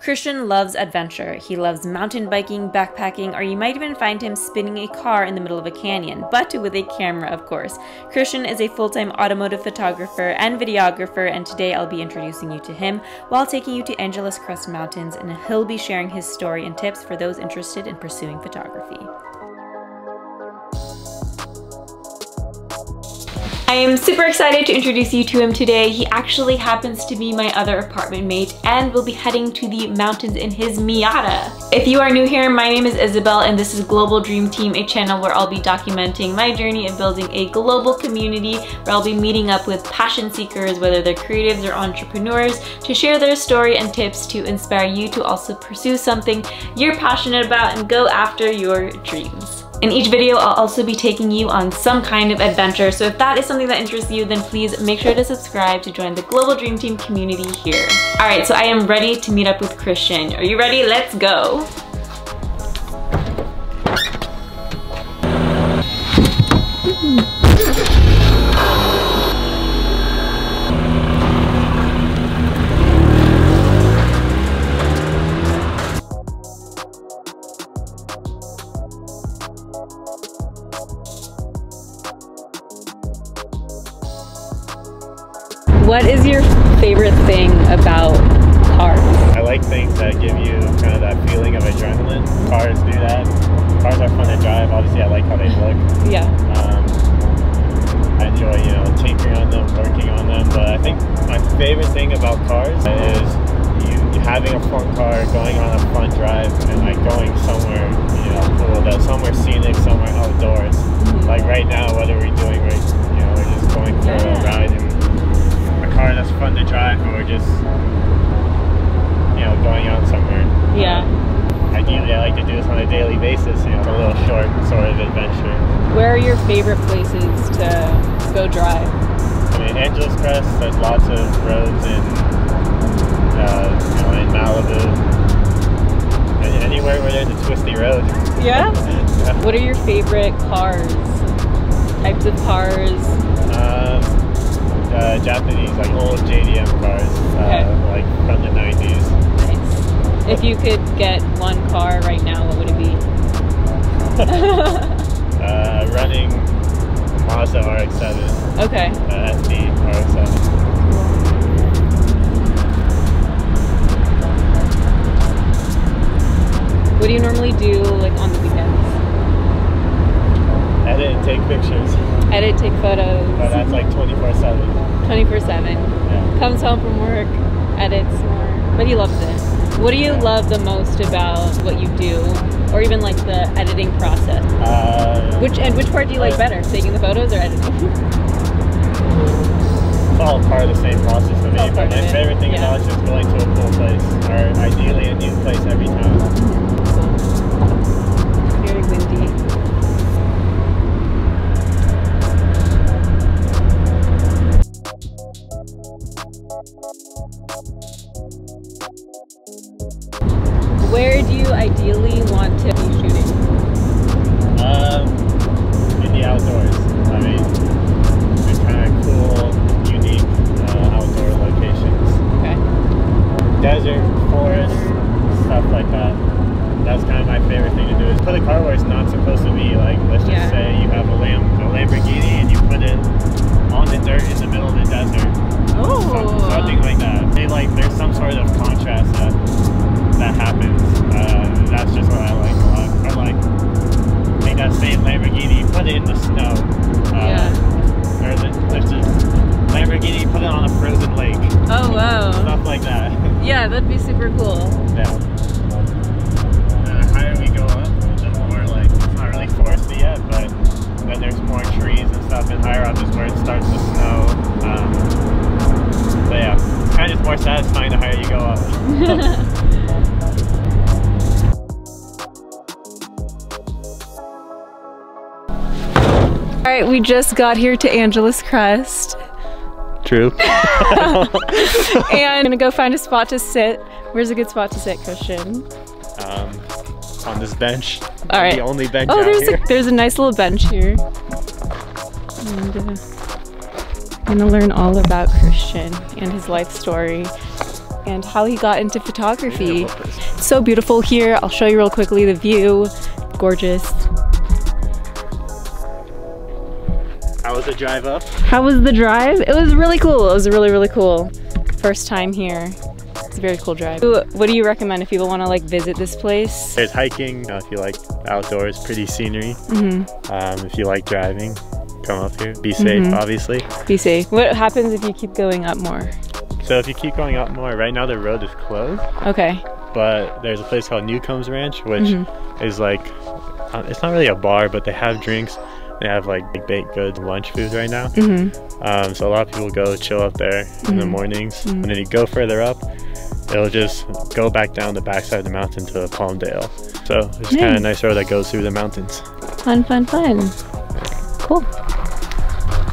Christian loves adventure. He loves mountain biking, backpacking, or you might even find him spinning a car in the middle of a canyon, but with a camera, of course. Christian is a full time automotive photographer and videographer, and today I'll be introducing you to him while taking you to Angeles Crest Mountains, and he'll be sharing his story and tips for those interested in pursuing photography. I am super excited to introduce you to him today. He actually happens to be my other apartment mate and we'll be heading to the mountains in his Miata. If you are new here, my name is Isabel and this is Global Dream Team, a channel where I'll be documenting my journey of building a global community where I'll be meeting up with passion seekers, whether they're creatives or entrepreneurs, to share their story and tips to inspire you to also pursue something you're passionate about and go after your dreams. In each video, I'll also be taking you on some kind of adventure, so if that is something that interests you, then please make sure to subscribe to join the Global Dream Team community here. All right, so I am ready to meet up with Christian. Are you ready? Let's go. What is your favorite thing about cars? I like things that give you kind of that feeling of adrenaline. Cars do that. Cars are fun to drive. Obviously, I like how they look. Yeah. Um, I enjoy, you know, tinkering on them, working on them. But I think my favorite thing about cars is having a fun car, going on a fun drive, and like going somewhere, you know, cool, that somewhere scenic, somewhere outdoors. Mhm. Like right now, what are we doing? Right, you know, we're just going for a ride in a car that's fun to drive, or we're just, you know, going out somewhere. Yeah. Ideally, I like to do this on a daily basis, you know, a little short sort of adventure. Where are your favorite places to go drive? I mean, Angeles Crest, there's lots of roads in, uh, you know, in Malibu. And anywhere where there's a twisty road. Yeah? What are your favorite cars? Types of cars? Um, uh, Japanese, like old JDM cars, Okay. uh, like from the 90s. Nice. If you could get one car right now, what would it be? Uh, running Mazda RX-7, okay. uh, FD RX-7. What do you normally do like on the weekends? Edit and take pictures, Edit, take photos, but that's like 24/7. 24-7. Yeah. Comes home from work, edits more, but he loves it. What do you love the most about what you do, or even like the editing process? Uh, Which and which part do you like better, taking the photos or editing? it's all part of the same process for me. But my favorite thing yeah. about it is just going to a cool place, or ideally a new place every time. Supposed to be. Like, let's just Yeah. say you have a, Lam- a Lamborghini and you put it on the dirt in the middle of the desert. Oh. Some- something like that. They like there's some sort of contrast that that happens. Uh, that's just what I like a lot. I like take that same Lamborghini, put it in the snow. Uh, Yeah. Or the, there's just Lamborghini, put it on a frozen lake. Oh wow. Stuff like that. Yeah, that'd be super cool. yeah. Right, we just got here to Angeles Crest. True. and I'm gonna go find a spot to sit. Where's a good spot to sit, Christian? um, on this bench. All right. The only bench Oh, there's here. a, there's a nice little bench here. And uh, I'm gonna learn all about Christian and his life story. and how he got into photography. It's so beautiful here. I'll show you real quickly the view. Gorgeous. Was the drive up? How was the drive? It was really cool. It was really, really cool. First time here. It's a very cool drive. What do you recommend if people want to like visit this place? There's hiking, you know, if you like outdoors, pretty scenery. Mm-hmm. Um, if you like driving, come up here. Be safe, Mhm. obviously. Be safe. What happens if you keep going up more? So if you keep going up more, right now the road is closed, Okay. but there's a place called Newcomb's Ranch, which Mhm. is like, uh, it's not really a bar, but they have drinks. They have like big baked goods, lunch food right now. Mm-hmm. Um, so a lot of people go chill up there in the Mhm. mornings, Mhm. and then you go further up, it'll just go back down the backside of the mountain to Palmdale. So it's kind of a nice road that goes through the mountains. Fun, fun, fun. Cool.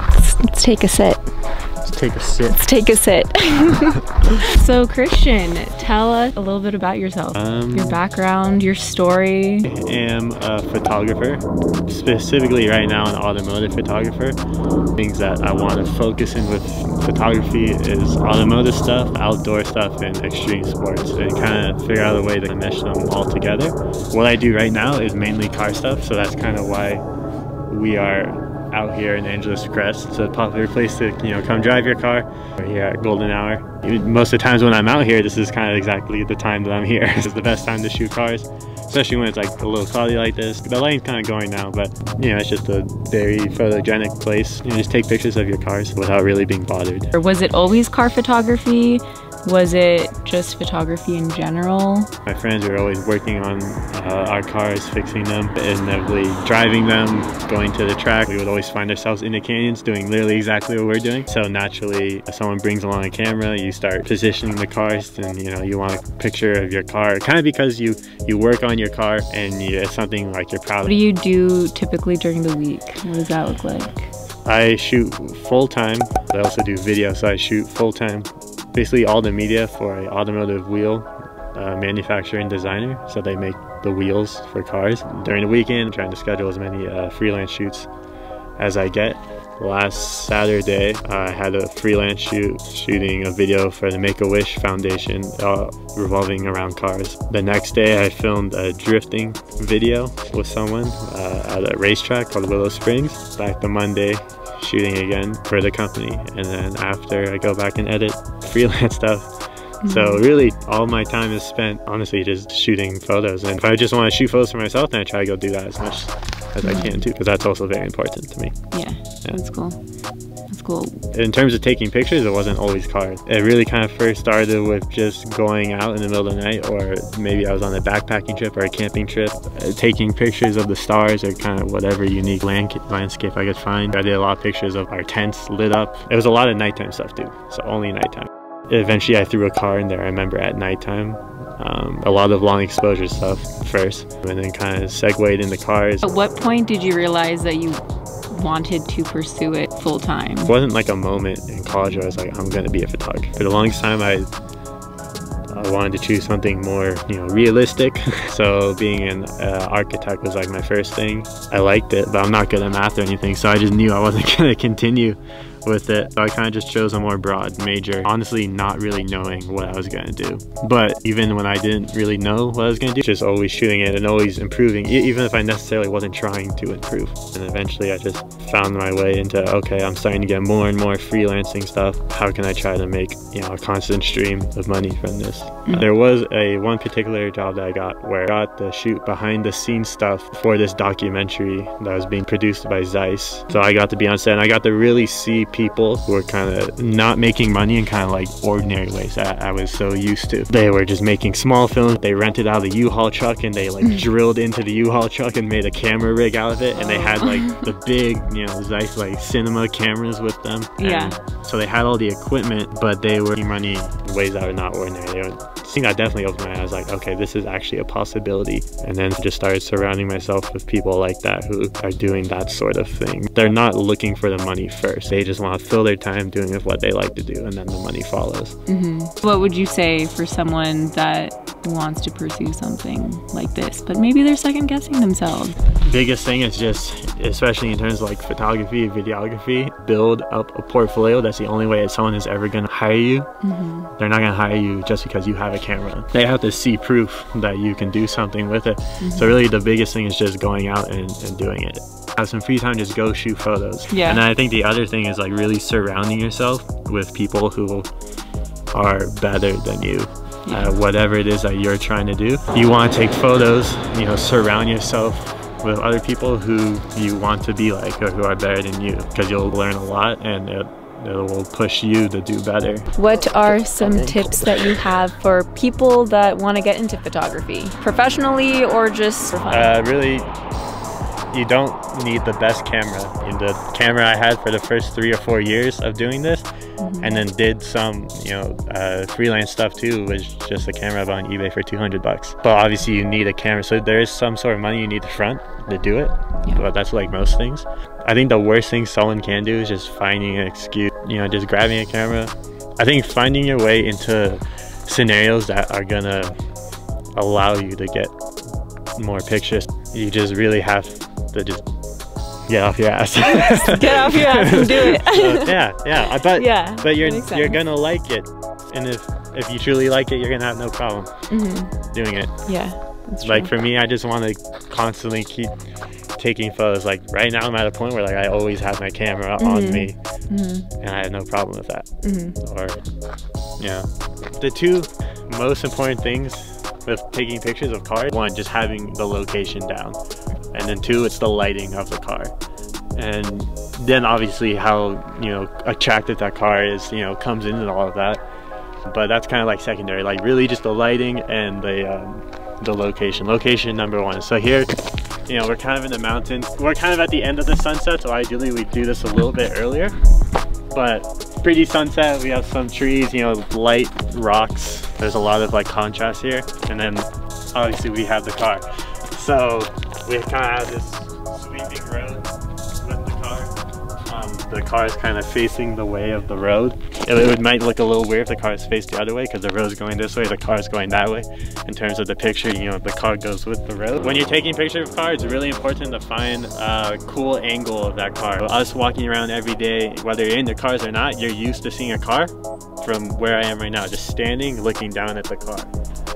Let's, let's take a sit. Let's take a sit. Let's take a sit. so, Christian, tell us a little bit about yourself. Um, your background, your story. I am a photographer, specifically right now an automotive photographer. Things that I want to focus in with photography is automotive stuff, outdoor stuff, and extreme sports, and kind of figure out a way to mesh them all together. What I do right now is mainly car stuff, so that's kind of why we are out here in Angeles Crest. It's a popular place to you know come drive your car. We're here at Golden Hour. Most of the times when I'm out here, this is kind of exactly the time that I'm here. is the best time to shoot cars, especially when it's like a little cloudy like this. The lighting's kind of going now, but you know it's just a very photogenic place. You know, just take pictures of your cars without really being bothered. Or was it always car photography? Was it just photography in general? My friends were always working on uh, our cars, fixing them, inevitably driving them, going to the track. We would always find ourselves in the canyons doing literally exactly what we're doing. So naturally, if someone brings along a camera, you start positioning the cars and you know, you want a picture of your car, kind of because you, you work on your car and you, it's something like you're proud What do you do typically during the week? What does that look like? I shoot full time. I also do video, so I shoot full time. Basically, all the media for an automotive wheel uh, manufacturer and designer. So they make the wheels for cars. During the weekend, I'm trying to schedule as many uh, freelance shoots as I get. Last Saturday, I had a freelance shoot shooting a video for the Make a Wish Foundation uh, revolving around cars. The next day, I filmed a drifting video with someone uh, at a racetrack called Willow Springs. Back the Monday, shooting again for the company. And then after, I go back and edit freelance stuff. So mm-hmm. really, all my time is spent honestly just shooting photos. And if I just want to shoot photos for myself, then I try to go do that as much as I can too, because that's also very important to me. Yeah, that's cool. That's cool. In terms of taking pictures, it wasn't always cars. It really kind of first started with just going out in the middle of the night, or maybe I was on a backpacking trip or a camping trip, uh, taking pictures of the stars or kind of whatever unique land landscape I could find. I did a lot of pictures of our tents lit up. It was a lot of nighttime stuff too, so only nighttime. Eventually, I threw a car in there. I remember at nighttime. Um, a lot of long exposure stuff first, and then kind of segued into cars. At what point did you realize that you wanted to pursue it full time? It wasn't like a moment in college where I was like, I'm gonna be a photographer. For the longest time, I I wanted to choose something more, you know, realistic. so being an uh, architect was like my first thing. I liked it, but I'm not good at math or anything, so I just knew I wasn't gonna continue with it. So I kind of just chose a more broad major, honestly not really knowing what I was gonna do. But even when I didn't really know what I was gonna do, just always shooting it and always improving, even if I necessarily wasn't trying to improve. And eventually I just found my way into, okay, I'm starting to get more and more freelancing stuff. How can I try to make, you know, a constant stream of money from this? Mm. There was a one particular job that I got where I got to shoot behind the scenes stuff for this documentary that was being produced by Zeiss. So I got to be on set and I got to really see people who were kind of not making money in kind of like ordinary ways that I was so used to. They were just making small films. They rented out a U-Haul truck and they like drilled into the U-Haul truck and made a camera rig out of it. And they had like the big, you know, Zeiss like cinema cameras with them. And Yeah. So they had all the equipment, but they were making money in ways that were not ordinary. They were, seeing that definitely opened my eyes. Like, okay, this is actually a possibility. And then just started surrounding myself with people like that who are doing that sort of thing. They're not looking for the money first. They just want to fill their time doing what they like to do, and then the money follows. Mm-hmm. What would you say for someone that who wants to pursue something like this, but maybe they're second guessing themselves. Biggest thing is just, especially in terms of like photography, videography, build up a portfolio. That's the only way that someone is ever gonna hire you. Mm-hmm. They're not gonna hire you just because you have a camera. They have to see proof that you can do something with it. Mm-hmm. So really the biggest thing is just going out and, and doing it have some free time, just go shoot photos. Yeah. And I think the other thing is like really surrounding yourself with people who are better than you. Uh, whatever it is that you're trying to do. You want to take photos, you know, surround yourself with other people who you want to be like or who are better than you because you'll learn a lot and it, it will push you to do better. What are some tips that you have for people that want to get into photography professionally or just for fun? Uh, really you don't need the best camera. In the camera I had for the first three or four years of doing this, mm-hmm. and then did some, you know, uh, freelance stuff too, was just a camera I bought on eBay for 200 bucks. But obviously you need a camera, so there is some sort of money you need to front to do it. Yeah. But that's like most things. I think the worst thing someone can do is just finding an excuse, you know, just grabbing a camera. I think finding your way into scenarios that are gonna allow you to get more pictures. You just really have to just get off your ass. get off your ass and do it. so, yeah, yeah. But yeah, but you're you're gonna like it, and if if you truly like it, you're gonna have no problem mm-hmm. doing it. Yeah. like for me, I just want to constantly keep taking photos. Like right now, I'm at a point where like I always have my camera mm-hmm. on me, mm-hmm. and I have no problem with that. Mm-hmm. Or yeah, the two most important things with taking pictures of cars: one, just having the location down and then two it's the lighting of the car. And then obviously how you know attractive that car is you know comes into all of that. But that's kind of like secondary like really just the lighting and the um, the location. Location number one. So here you know we're kind of in the mountains. We're kind of at the end of the sunset so ideally we do this a little bit earlier. But pretty sunset. We have some trees you know light rocks. There's a lot of like contrast here. And then obviously we have the car. So we kind of have this sweeping road with the car. Um, the car is kind of facing the way of the road. It, it might look a little weird if the car is faced the other way because the road is going this way, the car is going that way. In terms of the picture, you know, the car goes with the road. When you're taking pictures of cars, it's really important to find a cool angle of that car. Us walking around every day, whether you're in the cars or not, you're used to seeing a car from where I am right now, just standing, looking down at the car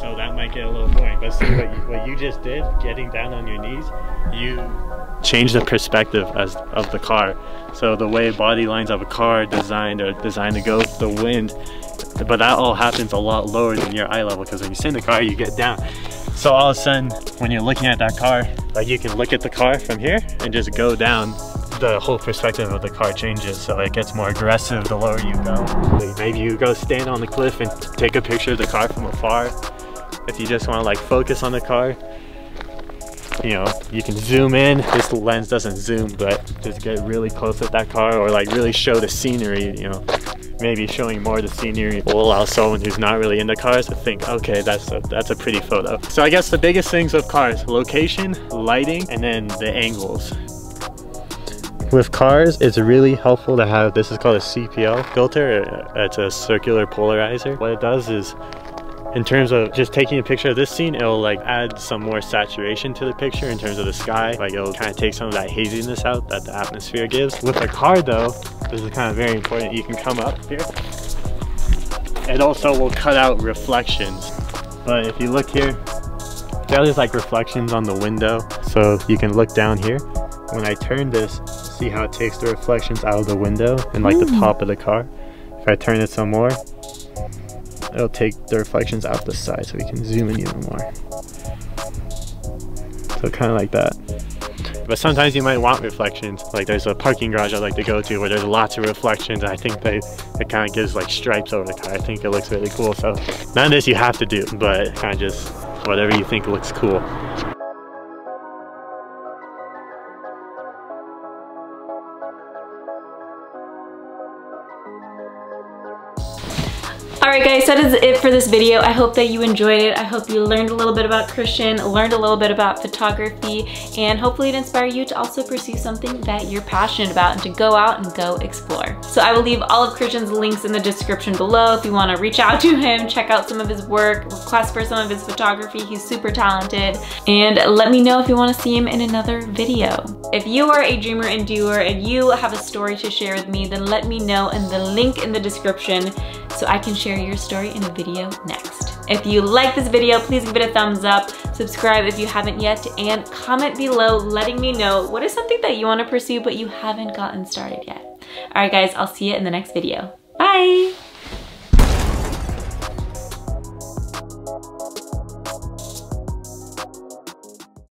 so that might get a little boring. But see what you, what you just did, getting down on your knees, you change the perspective as of the car. So the way body lines of a car designed are designed to go the wind, but that all happens a lot lower than your eye level because when you sit in the car, you get down. So all of a sudden, when you're looking at that car, like you can look at the car from here and just go down the whole perspective of the car changes so it gets more aggressive the lower you go. Maybe you go stand on the cliff and take a picture of the car from afar if you just want to like focus on the car you know you can zoom in this lens doesn't zoom but just get really close at that car or like really show the scenery you know maybe showing more of the scenery will allow someone who's not really into cars to think okay that's a that's a pretty photo so i guess the biggest things with cars location lighting and then the angles with cars, it's really helpful to have, this is called a CPL filter. Uh, it's a circular polarizer. What it does is in terms of just taking a picture of this scene, it'll like add some more saturation to the picture in terms of the sky. Like it'll kind of take some of that haziness out that the atmosphere gives. With a car though, this is kind of very important. You can come up here. It also will cut out reflections. But if you look here, there's like reflections on the window. So you can look down here. When I turn this, see how it takes the reflections out of the window and like mm. the top of the car. If I turn it some more, it'll take the reflections out the side so we can zoom in even more. So kind of like that. But sometimes you might want reflections. Like there's a parking garage I like to go to where there's lots of reflections. I think they it kind of gives like stripes over the car. I think it looks really cool. So none of this you have to do, but kind of just whatever you think looks cool. Alright guys, that is it for this video. I hope that you enjoyed it. I hope you learned a little bit about Christian, learned a little bit about photography, and hopefully it inspired you to also pursue something that you're passionate about and to go out and go explore. So I will leave all of Christian's links in the description below if you want to reach out to him, check out some of his work, request for some of his photography. He's super talented. And let me know if you want to see him in another video. If you are a dreamer and doer and you have a story to share with me, then let me know in the link in the description so I can share your story in a video next. If you like this video, please give it a thumbs up, subscribe if you haven't yet, and comment below letting me know what is something that you want to pursue but you haven't gotten started yet. Alright guys, I'll see you in the next video. Bye!